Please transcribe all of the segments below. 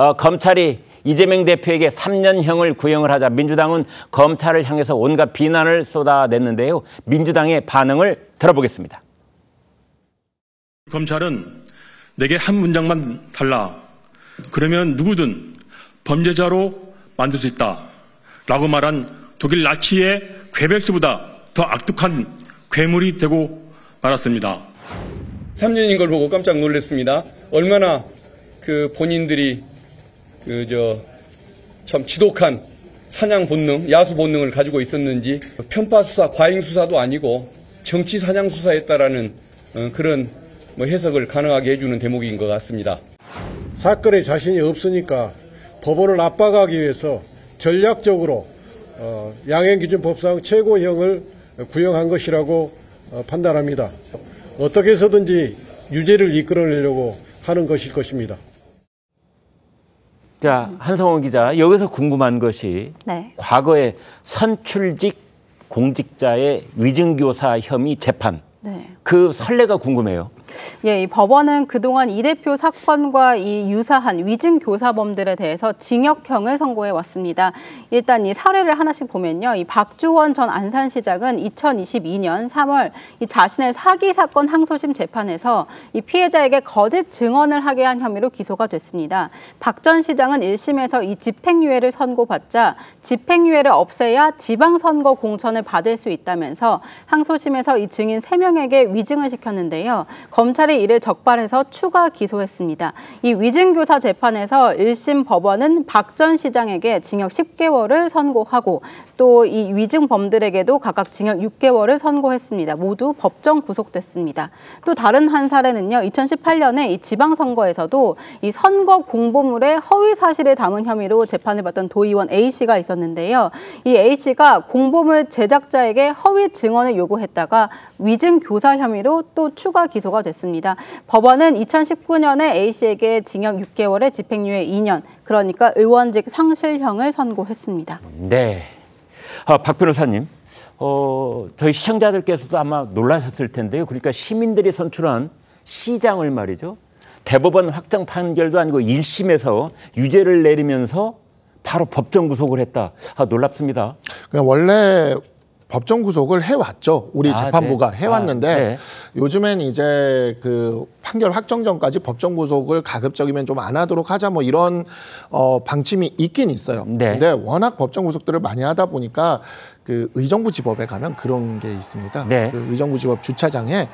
어, 검찰이 이재명 대표에게 3년형을 구형을 하자 민주당은 검찰을 향해서 온갖 비난을 쏟아냈는데요. 민주당의 반응을 들어보겠습니다. 검찰은 내게 한 문장만 달라. 그러면 누구든 범죄자로 만들 수 있다. 라고 말한 독일 나치의 괴벨스보다 더 악독한 괴물이 되고 말았습니다. 3년인 걸 보고 깜짝 놀랐습니다. 얼마나 그 본인들이 그 저 참 지독한 사냥 본능, 야수 본능을 가지고 있었는지 편파 수사, 과잉 수사도 아니고 정치 사냥 수사였다라는 어, 그런 뭐 해석을 가능하게 해주는 대목인 것 같습니다. 사건에 자신이 없으니까 법원을 압박하기 위해서 전략적으로 어, 양행기준법상 최고형을 구형한 것이라고 어, 판단합니다. 어떻게 해서든지 유죄를 이끌어내려고 하는 것일 것입니다. 자, 한성원 기자, 여기서 궁금한 것이 네. 과거에 선출직 공직자의 위증교사 혐의 재판 네. 그 선례가 궁금해요. 예, 이 법원은 그동안 이 대표 사건과 이 유사한 위증 교사범들에 대해서 징역형을 선고해 왔습니다. 일단 이 사례를 하나씩 보면요. 이 박주원 전 안산시장은 2022년 3월 이 자신의 사기 사건 항소심 재판에서 이 피해자에게 거짓 증언을 하게 한 혐의로 기소가 됐습니다. 박 전 시장은 1심에서 이 집행유예를 선고받자 집행유예를 없애야 지방선거 공천을 받을 수 있다면서 항소심에서 이 증인 3명에게 위증을 시켰는데요. 검찰이 이를 적발해서 추가 기소했습니다. 이 위증교사 재판에서 1심 법원은 박 전 시장에게 징역 10개월을 선고하고 또 이 위증범들에게도 각각 징역 6개월을 선고했습니다. 모두 법정 구속됐습니다. 또 다른 한 사례는요. 2018년에 이 지방선거에서도 이 선거 공보물에 허위 사실을 담은 혐의로 재판을 받던 도의원 A 씨가 있었는데요. 이 A 씨가 공보물 제작자에게 허위 증언을 요구했다가 위증 교사 혐의로 또 추가 기소가 됐습니다. 법원은 2019년에 A 씨에게 징역 6개월에 집행유예 2년, 그러니까 의원직 상실형을 선고했습니다. 네. 아, 박 변호사님, 어, 저희 시청자들께서도 아마 놀라셨을 텐데요. 그러니까 시민들이 선출한 시장을 말이죠. 대법원 확정 판결도 아니고 1심에서 유죄를 내리면서 바로 법정 구속을 했다. 아, 놀랍습니다. 그냥 원래 법정 구속을 해왔죠. 우리 아, 재판부가 네. 해왔는데 아, 네. 요즘엔 이제 그 판결 확정 전까지 법정 구속을 가급적이면 좀 안 하도록 하자 뭐 이런 어 방침이 있긴 있어요. 네. 근데 워낙 법정 구속들을 많이 하다 보니까 그 의정부 지법에 가면 그런 게 있습니다. 네. 그 의정부 지법 주차장에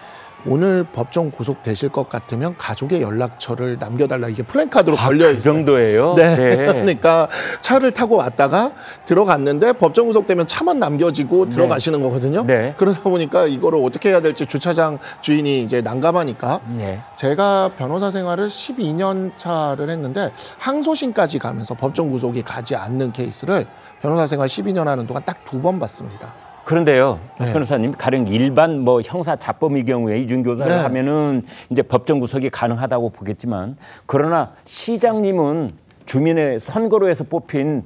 오늘 법정 구속 되실 것 같으면 가족의 연락처를 남겨달라 이게 플랜카드로 걸려 그 있어요. 정도예요? 네. 네. 그러니까 차를 타고 왔다가 들어갔는데 법정 구속되면 차만 남겨지고 들어가시는 거거든요. 네. 그러다 보니까 이거를 어떻게 해야 될지 주차장 주인이 이제 난감하니까 네. 제가 변호사 생활을 12년 차를 했는데 항소심까지 가면서 법정 구속이 가지 않는 케이스를 변호사 생활 12년 하는 동안 딱 두 번 봤습니다. 그런데요, 박 네. 변호사님, 가령 일반 뭐 형사 자범의 경우에 이중교사를 네. 하면은 이제 법정 구속이 가능하다고 보겠지만, 그러나 시장님은 주민의 선거로 해서 뽑힌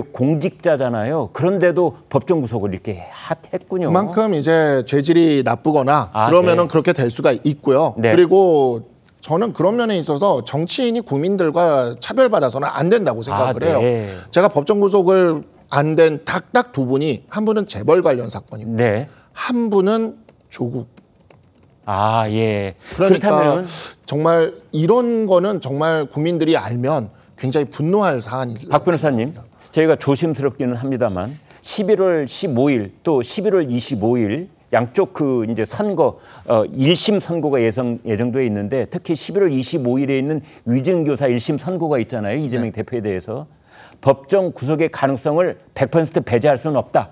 공직자잖아요. 그런데도 법정 구속을 이렇게 하- 했군요. 그만큼 이제 죄질이 나쁘거나 아, 그러면은 네. 그렇게 될 수가 있고요. 네. 그리고 저는 그런 면에 있어서 정치인이 국민들과 차별받아서는 안 된다고 생각을 아, 해요. 네. 제가 법정 구속을 안 된 딱딱 두 분이 한 분은 재벌 관련 사건이고 네. 한 분은 조국. 아, 예. 그러니까 그렇다면 정말 이런 거는 정말 국민들이 알면 굉장히 분노할 사안이 박 변호사님, 저희가 조심스럽기는 합니다만 11월 15일 또 11월 25일 양쪽 그 이제 선거 어 1심 선고가 예정 예정돼 있는데 특히 11월 25일에 있는 위증교사 1심 선고가 있잖아요. 이재명 네. 대표에 대해서 법정 구속의 가능성을 100% 배제할 수는 없다.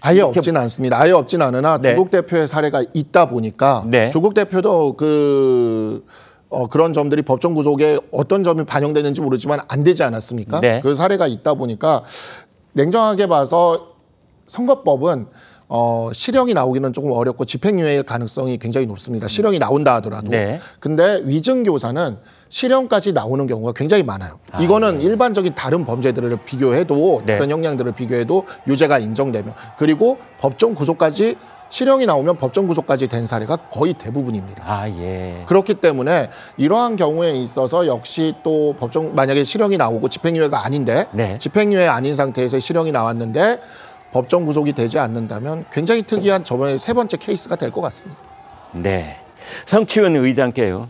아예 없지는 않습니다. 아예 없진 않으나 네. 조국 대표의 사례가 있다 보니까 네. 조국 대표도 그 어, 그런 점들이 법정 구속에 어떤 점이 반영되는지 모르지만 안 되지 않았습니까? 네. 그 사례가 있다 보니까 냉정하게 봐서 선거법은 어, 실형이 나오기는 조금 어렵고 집행유예일 가능성이 굉장히 높습니다. 실형이 나온다 하더라도. 네. 근데 위증교사는 실형까지 나오는 경우가 굉장히 많아요. 이거는 일반적인 다른 범죄들을 비교해도 네. 다른 형량들을 비교해도 유죄가 인정되며 그리고 법정 구속까지 실형이 나오면 법정 구속까지 된 사례가 거의 대부분입니다. 아, 예. 그렇기 때문에 이러한 경우에 있어서 역시 또 법정 만약에 실형이 나오고 집행유예가 아닌데 네. 집행유예 아닌 상태에서 실형이 나왔는데 법정 구속이 되지 않는다면 굉장히 특이한 저번에 세 번째 케이스가 될 것 같습니다. 네. 성치훈 의장께요.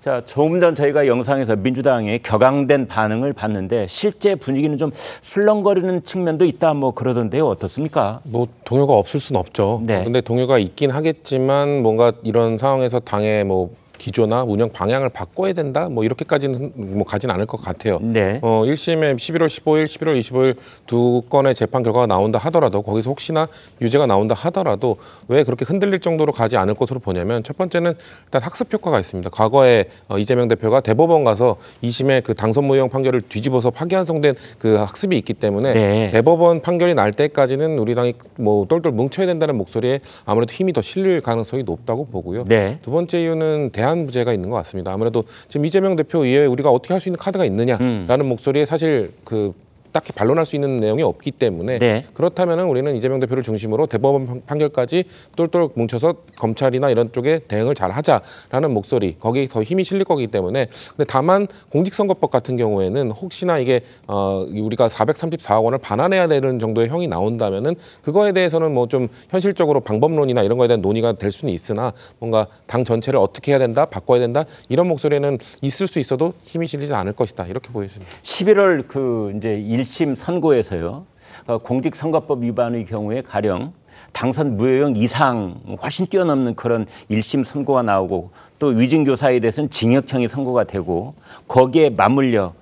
자, 조금 전 저희가 영상에서 민주당의 격앙된 반응을 봤는데 실제 분위기는 좀 술렁거리는 측면도 있다 뭐 그러던데요. 어떻습니까? 뭐 동요가 없을 수는 없죠. 네. 근데 동요가 있긴 하겠지만 뭔가 이런 상황에서 당의 뭐 기조나 운영 방향을 바꿔야 된다. 뭐 이렇게까지는 뭐 가진 않을 것 같아요. 네. 어 1심에 11월 15일, 11월 25일 두 건의 재판 결과가 나온다 하더라도 거기서 혹시나 유죄가 나온다 하더라도 왜 그렇게 흔들릴 정도로 가지 않을 것으로 보냐면 첫 번째는 일단 학습 효과가 있습니다. 과거에 어, 이재명 대표가 대법원 가서 2심의 그 당선 무효형 판결을 뒤집어서 파기환송된 그 학습이 있기 때문에 네. 대법원 판결이 날 때까지는 우리 당이 뭐 똘똘 뭉쳐야 된다는 목소리에 아무래도 힘이 더 실릴 가능성이 높다고 보고요. 네. 두 번째 이유는 대 안부재가 있는 것 같습니다. 아무래도 지금 이재명 대표 이외에 우리가 어떻게 할 수 있는 카드가 있느냐라는 음. 목소리에 사실 그 딱히 반론할 수 있는 내용이 없기 때문에 네. 그렇다면은 우리는 이재명 대표를 중심으로 대법원 판- 판결까지 똘똘 뭉쳐서 검찰이나 이런 쪽에 대응을 잘 하자라는 목소리 거기에 더 힘이 실릴 거기 때문에 근데 다만 공직선거법 같은 경우에는 혹시나 이게 어 우리가 434억 원을 반환해야 되는 정도의 형이 나온다면은 그거에 대해서는 뭐 좀 현실적으로 방법론이나 이런 거에 대한 논의가 될 수는 있으나 뭔가 당 전체를 어떻게 해야 된다 바꿔야 된다 이런 목소리는 있을 수 있어도 힘이 실리지 않을 것이다 이렇게 보여집니다. 11월 그 이제 1심 선고에서요. 어, 공직선거법 위반의 경우에 가령 당선 무효형 이상 훨씬 뛰어넘는 그런 1심 선고가 나오고 또 위증교사에 대해서는 징역형이 선고가 되고 거기에 맞물려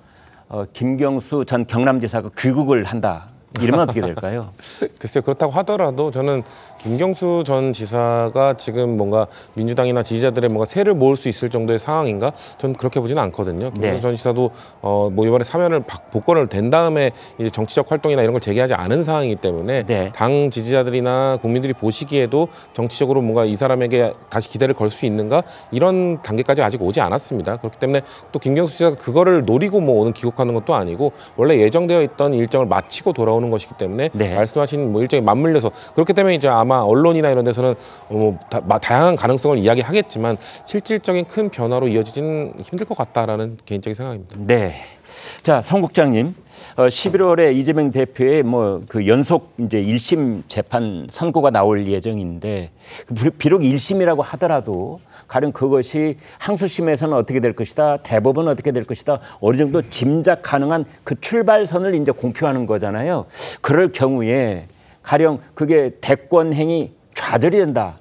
어, 김경수 전 경남지사가 귀국을 한다. 이러면 어떻게 될까요? 글쎄요 그렇다고 하더라도 저는 김경수 전 지사가 지금 뭔가 민주당이나 지지자들의 뭔가 세를 모을 수 있을 정도의 상황인가? 저는 그렇게 보지는 않거든요. 김경수 네. 전 지사도 어 뭐 이번에 사면을 박- 복권을 된 다음에 이제 정치적 활동이나 이런 걸 재개하지 않은 상황이기 때문에 네. 당 지지자들이나 국민들이 보시기에도 정치적으로 뭔가 이 사람에게 다시 기대를 걸 수 있는가 이런 단계까지 아직 오지 않았습니다. 그렇기 때문에 또 김경수 지사가 그거를 노리고 뭐 오는 귀국하는 것도 아니고 원래 예정되어 있던 일정을 마치고 돌아오는 것이기 때문에 네. 말씀하신 뭐 일정에 맞물려서 그렇기 때문에 이제 아마 언론이나 이런 데서는 뭐 다, 마- 다양한 가능성을 이야기하겠지만 실질적인 큰 변화로 이어지지는 힘들 것 같다라는 개인적인 생각입니다. 네. 자, 성 국장님, 어, 11월에 이재명 대표의 뭐 그 연속 이제 1심 재판 선고가 나올 예정인데 비- 비록 1심이라고 하더라도 가령 그것이 항소심에서는 어떻게 될 것이다, 대법원은 어떻게 될 것이다, 어느 정도 짐작 가능한 그 출발선을 이제 공표하는 거잖아요. 그럴 경우에 가령 그게 대권 행위 좌절이 된다.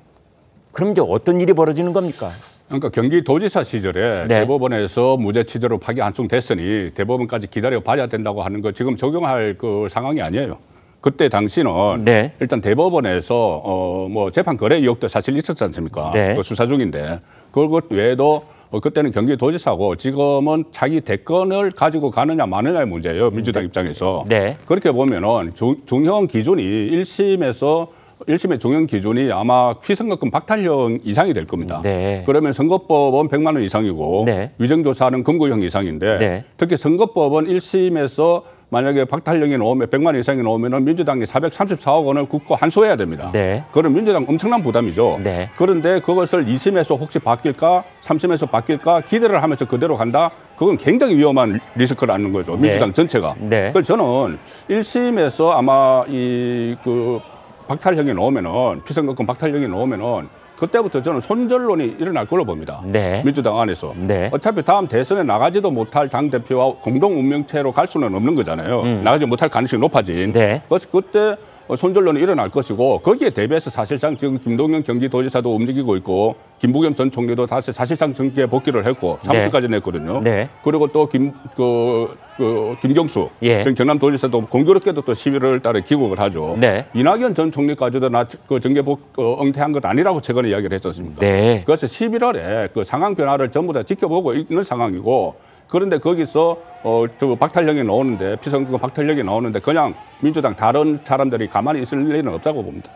그럼 이제 어떤 일이 벌어지는 겁니까? 그러니까 경기도지사 시절에 네. 대법원에서 무죄 취지로 파기 안송됐으니 대법원까지 기다려 봐야 된다고 하는 거 지금 적용할 그 상황이 아니에요. 그때 당시는 네. 일단 대법원에서 어 뭐 재판 거래 의혹도 사실 있었지 않습니까? 네. 그 수사 중인데 그것 외에도 어, 그때는 경기도지사고 지금은 자기 대권을 가지고 가느냐 마느냐의 문제예요 민주당 입장에서 네. 그렇게 보면은 중, 중형 기준이 1심에서 1심의 중형 기준이 아마 피선거권 박탈형 이상이 될 겁니다. 네. 그러면 선거법은 100만 원 이상이고 네. 위정조사는 금고형 이상인데 네. 특히 선거법은 1심에서 만약에 박탈형이 나오면 100만 원 이상이 나오면은 민주당이 434억 원을 굽고 한소해야 됩니다. 네. 그럼 민주당 엄청난 부담이죠. 네. 그런데 그것을 2심에서 혹시 바뀔까, 3심에서 바뀔까 기대를 하면서 그대로 간다. 그건 굉장히 위험한 리스크라는 거죠. 민주당 전체가. 네. 그래서 저는 1심에서 아마 이 그 박탈형이 나오면은 피선거권 박탈형이 나오면은 그때부터 저는 손절론이 일어날 걸로 봅니다. 네. 민주당 안에서. 네. 어차피 다음 대선에 나가지도 못할 당 대표와 공동 운명체로 갈 수는 없는 거잖아요. 나가지 못할 가능성이 높아진. 음. 네. 그래서 그때 손절론이 일어날 것이고 거기에 대비해서 사실상 지금 김동연 경기도지사도 움직이고 있고 김부겸 전 총리도 다시 사실상 정계에 복귀를 했고 사무실까지 냈거든요. 네. 그리고 또 김 그 그 김경수 예. 전 경남도지사도 공교롭게도 또 11월 달에 귀국을 하죠. 네. 이낙연 전 총리까지도 나그 정계 복 어, 응퇴한 것 아니라고 최근에 이야기를 했었습니다. 네. 그래서 11월에 그 상황 변화를 전부 다 지켜보고 있는 상황이고 그런데 거기서 어저 박탈령이 나오는데 피선거 박탈령이 나오는데 그냥 민주당 다른 사람들이 가만히 있을 리는 없다고 봅니다.